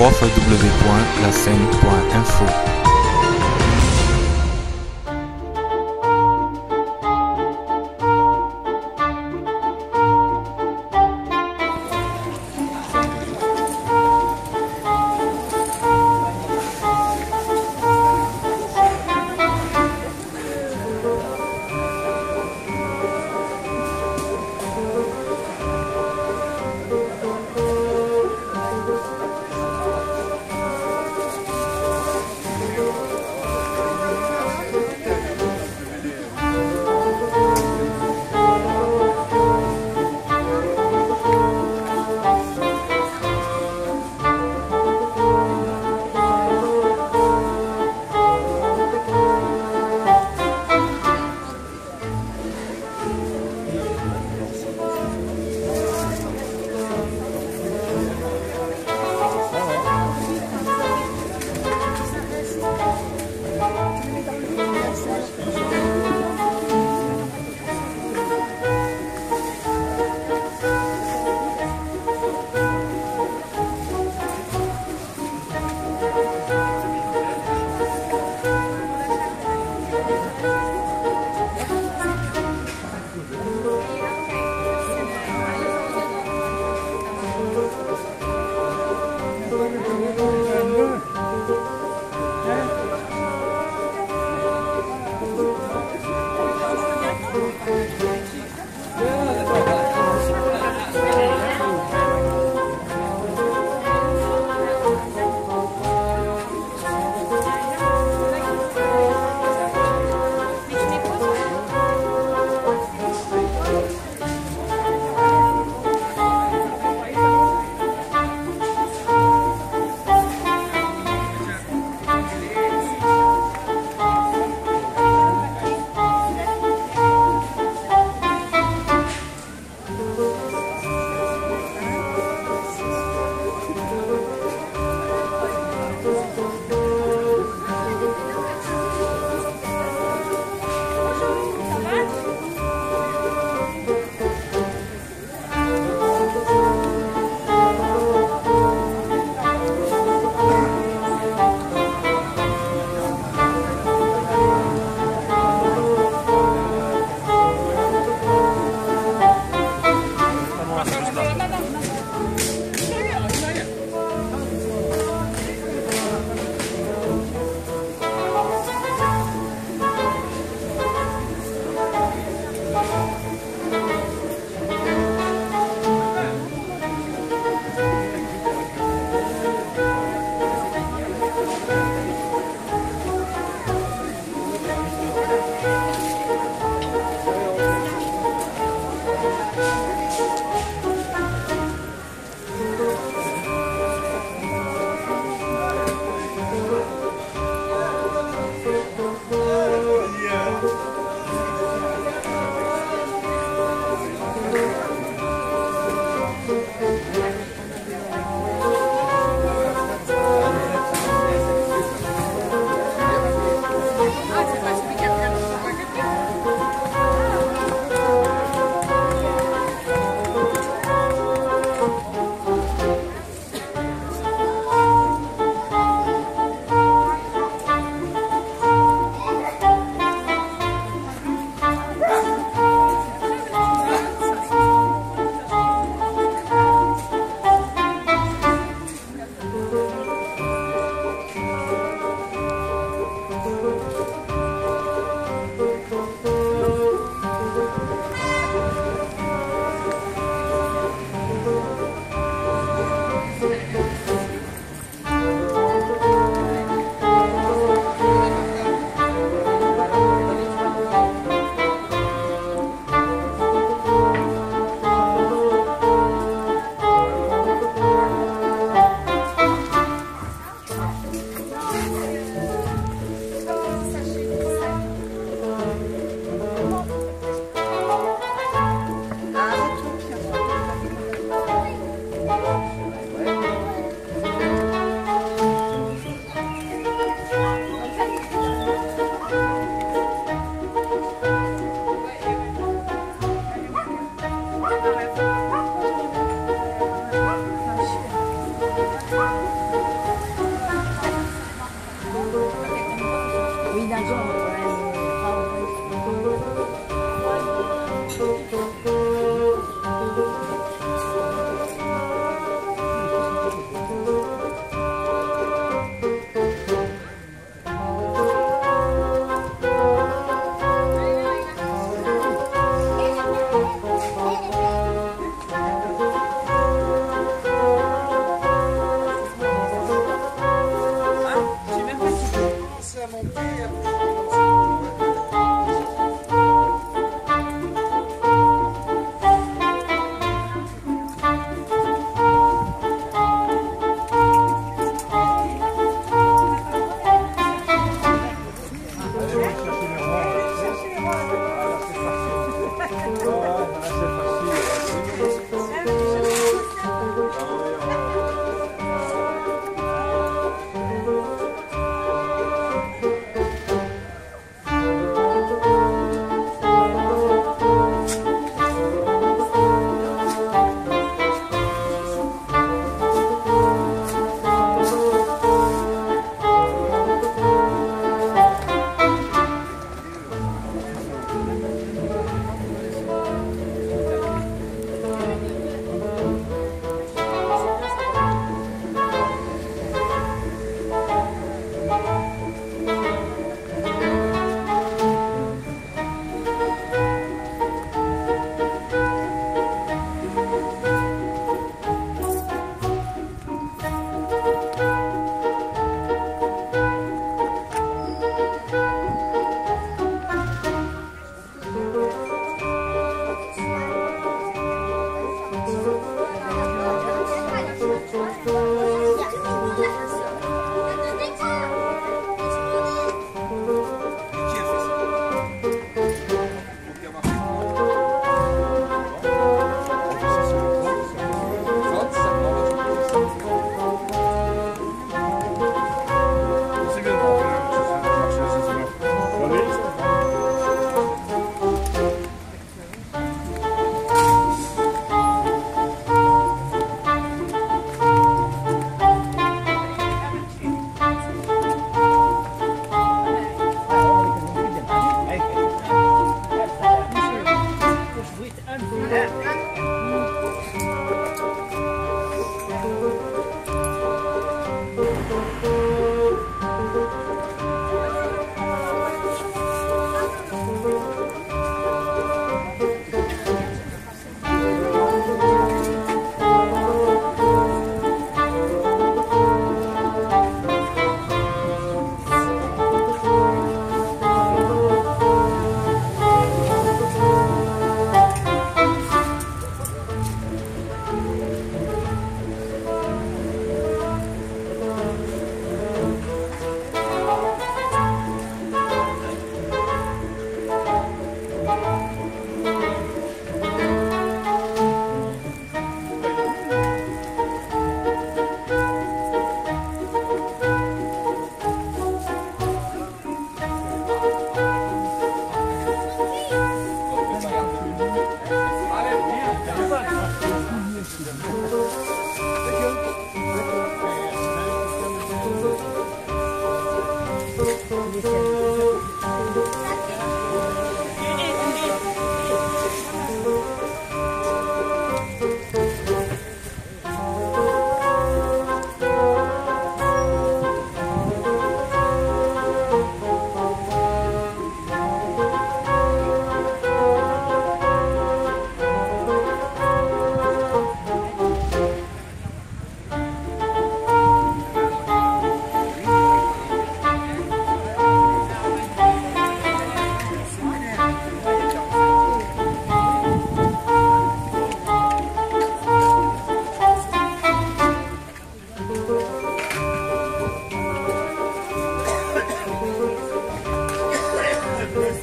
www.lacène.info.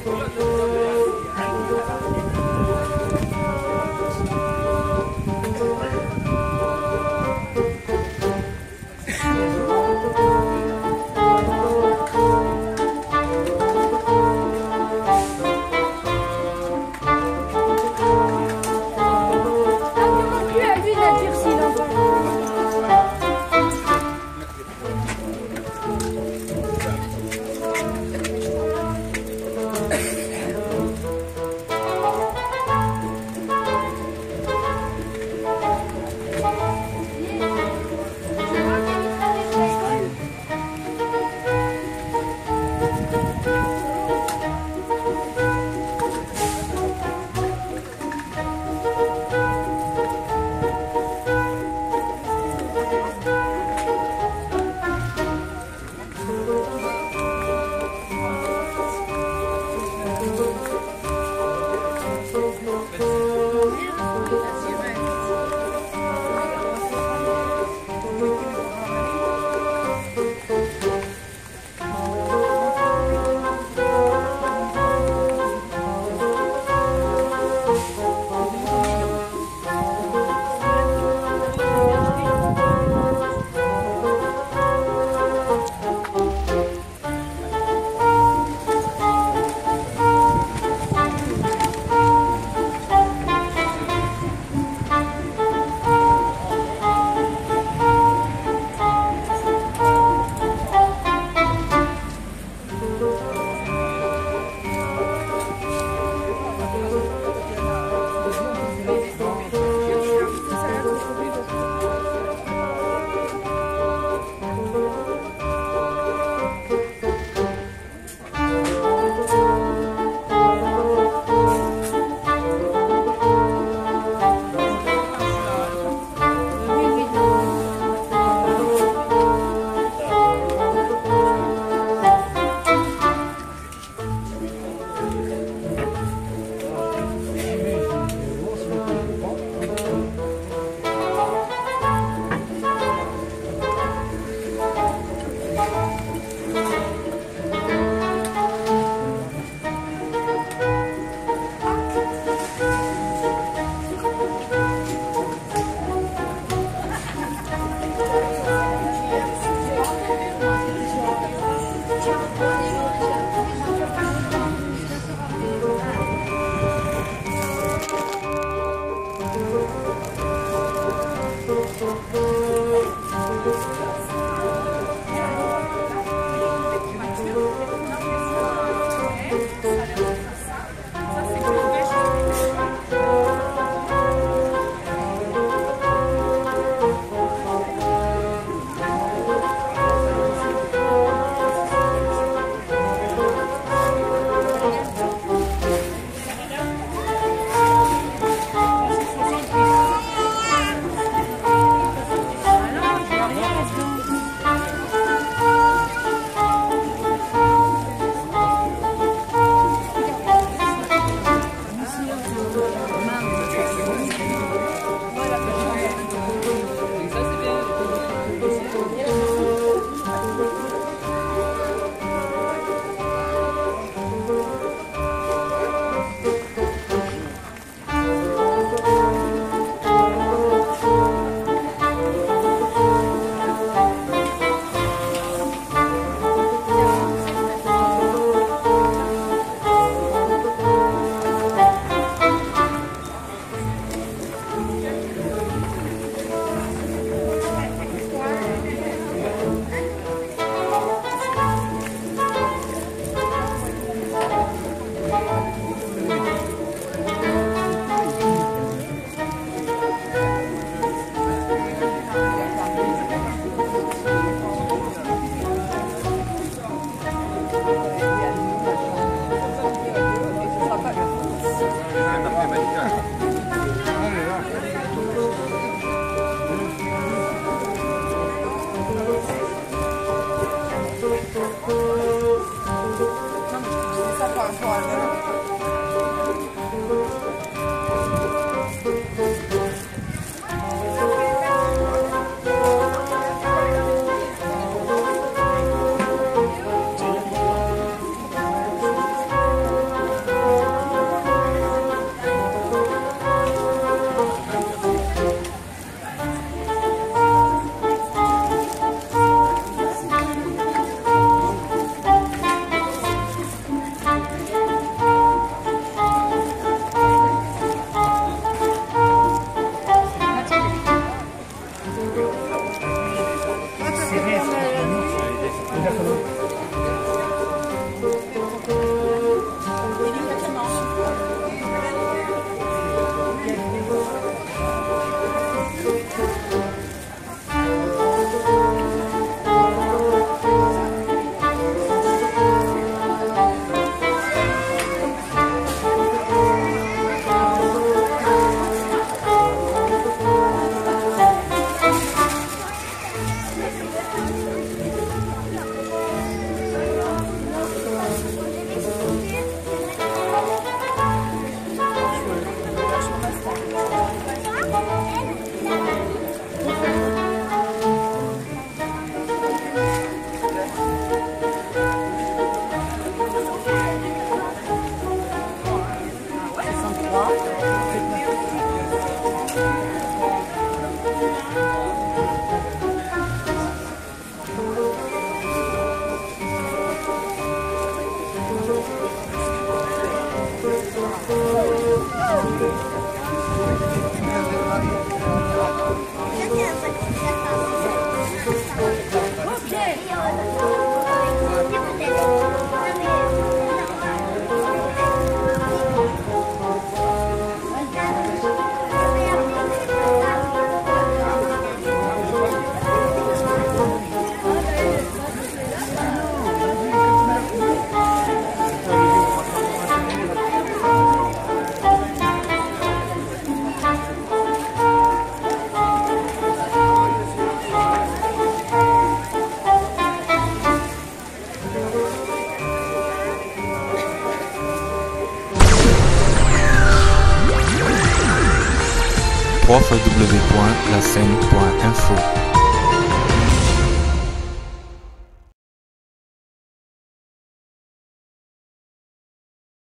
Let's.